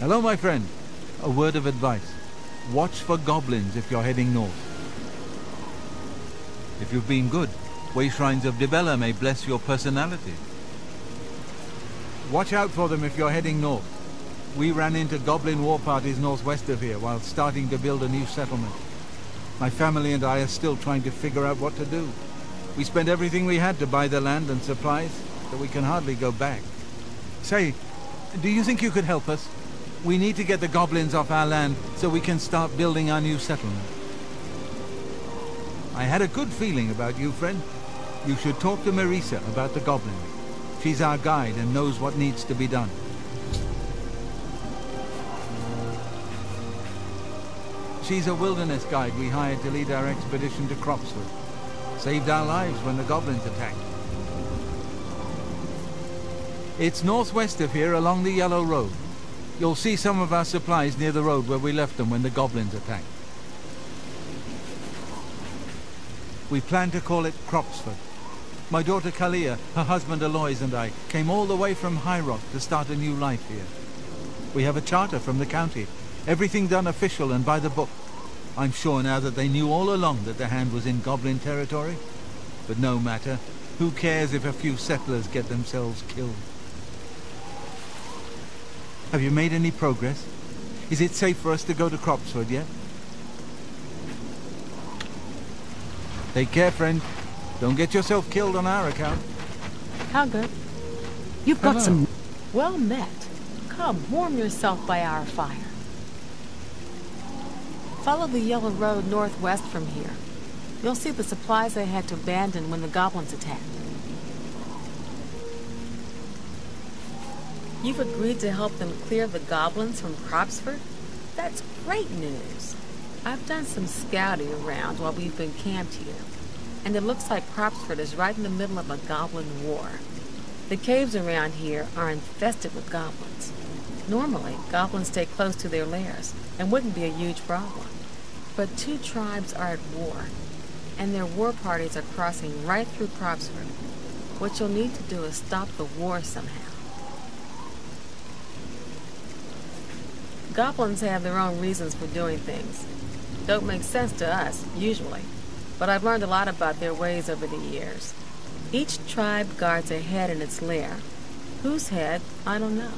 Hello, my friend. A word of advice. Watch for goblins if you're heading north. If you've been good, Way Shrines of Dibella may bless your personality. Watch out for them if you're heading north. We ran into goblin war parties northwest of here while starting to build a new settlement. My family and I are still trying to figure out what to do. We spent everything we had to buy the land and supplies, so we can hardly go back. Say, do you think you could help us? We need to get the goblins off our land so we can start building our new settlement. I had a good feeling about you, friend. You should talk to Marisa about the goblins. She's our guide and knows what needs to be done. She's a wilderness guide we hired to lead our expedition to Cropsford. Saved our lives when the goblins attacked. It's northwest of here along the Yellow Road. You'll see some of our supplies near the road where we left them when the goblins attacked. We plan to call it Cropsford. My daughter Kalia, her husband Aloys and I came all the way from High Rock to start a new life here. We have a charter from the county. Everything done official and by the book. I'm sure now that they knew all along that the hand was in Goblin territory. But no matter. Who cares if a few settlers get themselves killed? Have you made any progress? Is it safe for us to go to Cropsford yet? Take care, friend. Don't get yourself killed on our account. How good. You've got Hello. some... Well met. Come, warm yourself by our fire. Follow the yellow road northwest from here. You'll see the supplies they had to abandon when the goblins attacked. You've agreed to help them clear the goblins from Cropsford? That's great news. I've done some scouting around while we've been camped here, and it looks like Cropsford is right in the middle of a goblin war. The caves around here are infested with goblins. Normally, goblins stay close to their lairs and wouldn't be a huge problem. But two tribes are at war, and their war parties are crossing right through Cropsford. What you'll need to do is stop the war somehow. Goblins have their own reasons for doing things. Don't make sense to us, usually, but I've learned a lot about their ways over the years. Each tribe guards a head in its lair. Whose head, I don't know.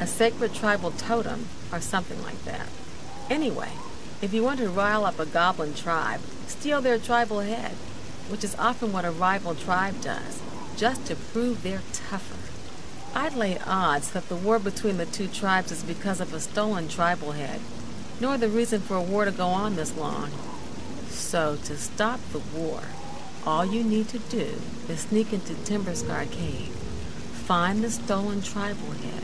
A sacred tribal totem, or something like that. Anyway, if you want to rile up a goblin tribe, steal their tribal head, which is often what a rival tribe does, just to prove they're tougher. I'd lay odds that the war between the two tribes is because of a stolen tribal head, nor the reason for a war to go on this long. So, to stop the war, all you need to do is sneak into Timberscar Cave, find the stolen tribal head,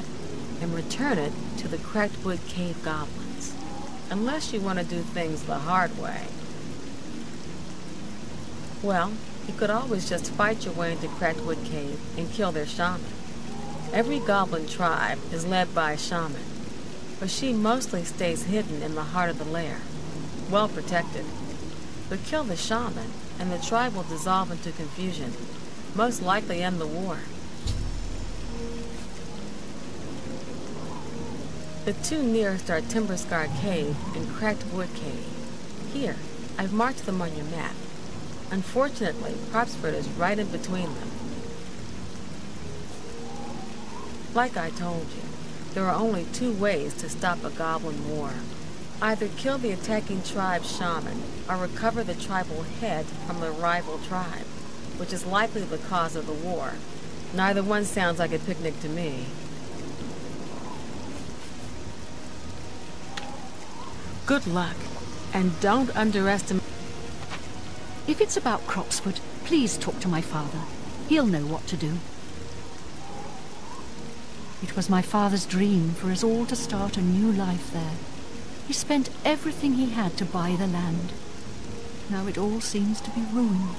and return it to the Cracked-Wood Cave goblins. Unless you want to do things the hard way. Well, you could always just fight your way into Cracked-Wood Cave and kill their shaman. Every goblin tribe is led by a shaman, but she mostly stays hidden in the heart of the lair, well protected. But kill the shaman, and the tribe will dissolve into confusion, most likely end the war. The two nearest are Timberscar Cave and Cracked Wood Cave. Here, I've marked them on your map. Unfortunately, Cropsford is right in between them. Like I told you, there are only two ways to stop a goblin war. Either kill the attacking tribe's shaman, or recover the tribal head from the rival tribe, which is likely the cause of the war. Neither one sounds like a picnic to me. Good luck, and don't underestimate... If it's about Cropsford, please talk to my father. He'll know what to do. It was my father's dream for us all to start a new life there. He spent everything he had to buy the land. Now it all seems to be ruined.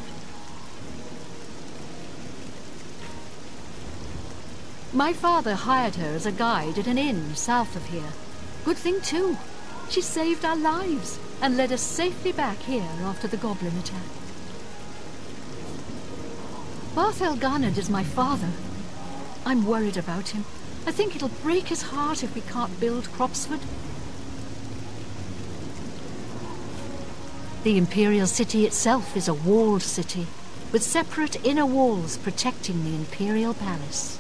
My father hired her as a guide at an inn south of here. Good thing, too. She saved our lives and led us safely back here after the goblin attack. Barthel Gernand is my father. I'm worried about him. I think it'll break his heart if we can't build Cropsford. The Imperial City itself is a walled city, with separate inner walls protecting the Imperial Palace.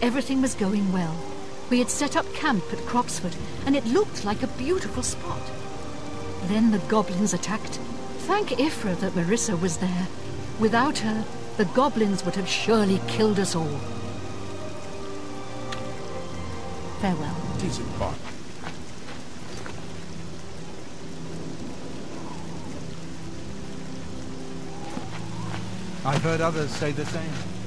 Everything was going well. We had set up camp at Cropsford, and it looked like a beautiful spot. Then the goblins attacked. Thank Ifra that Marissa was there. Without her, the goblins would have surely killed us all. Farewell. Decent part. I've heard others say the same.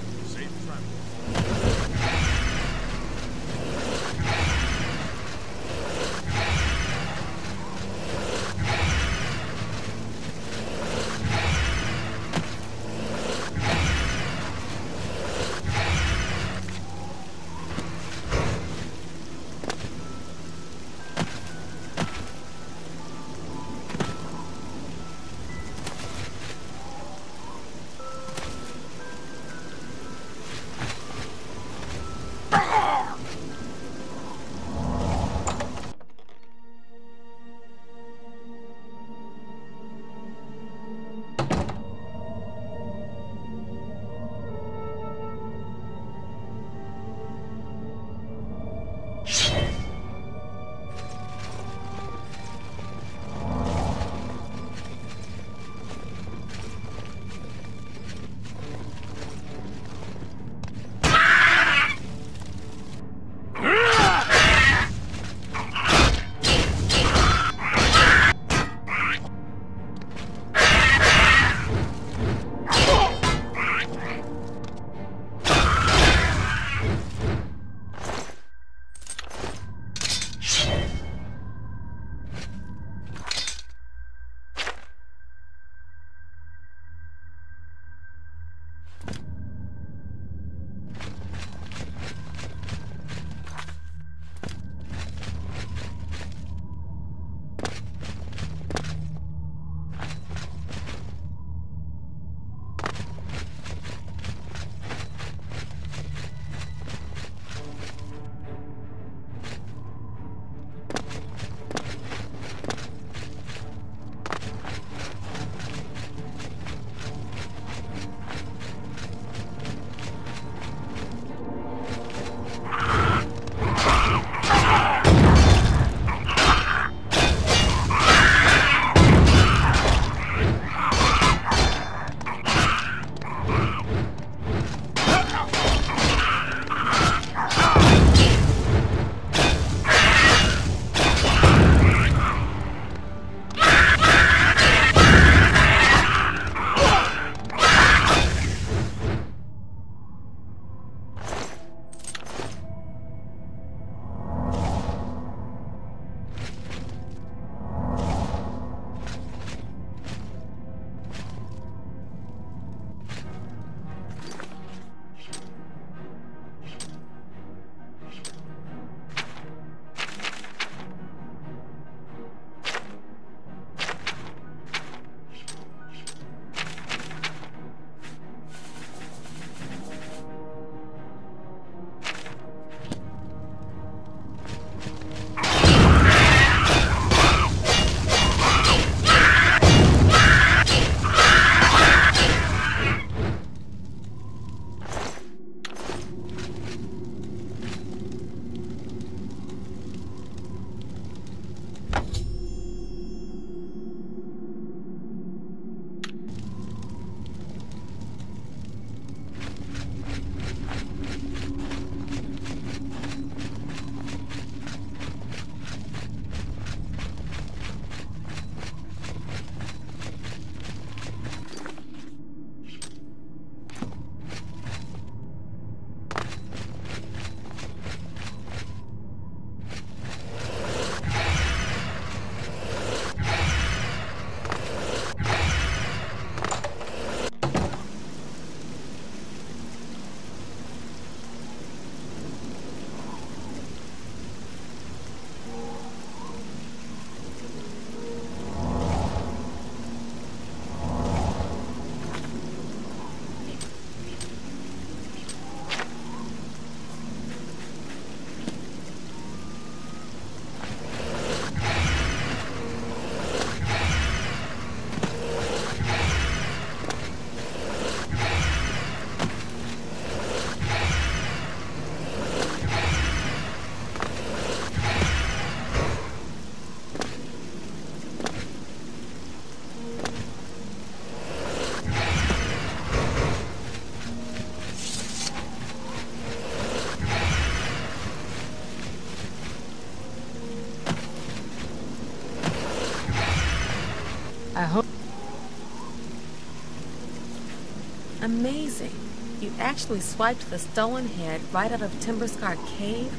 Amazing. You actually swiped the stolen head right out of Timberscar Cave?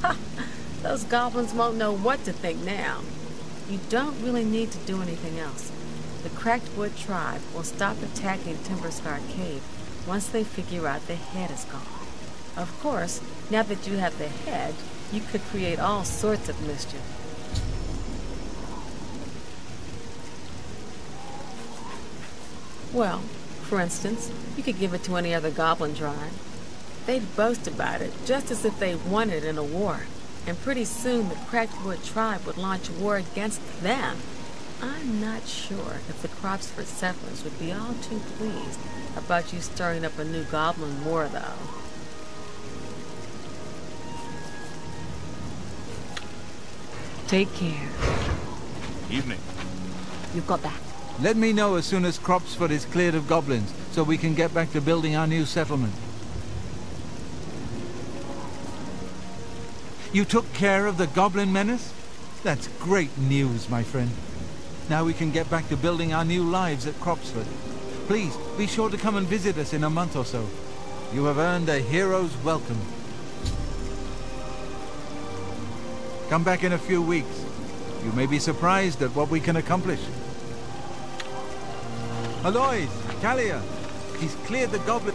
Ha! Those goblins won't know what to think now. You don't really need to do anything else. The Cracked Wood tribe will stop attacking Timberscar Cave once they figure out the head is gone. Of course, now that you have the head, you could create all sorts of mischief. Well, for instance, you could give it to any other goblin tribe. They'd boast about it, just as if they won it in a war. And pretty soon the Crackwood tribe would launch war against them. I'm not sure if the Cropsford settlers would be all too pleased about you stirring up a new goblin war, though. Take care. Evening. You've got that. Let me know as soon as Cropsford is cleared of goblins, so we can get back to building our new settlement. You took care of the goblin menace? That's great news, my friend. Now we can get back to building our new lives at Cropsford. Please, be sure to come and visit us in a month or so. You have earned a hero's welcome. Come back in a few weeks. You may be surprised at what we can accomplish. Aloys, Kalia, he's cleared the goblin...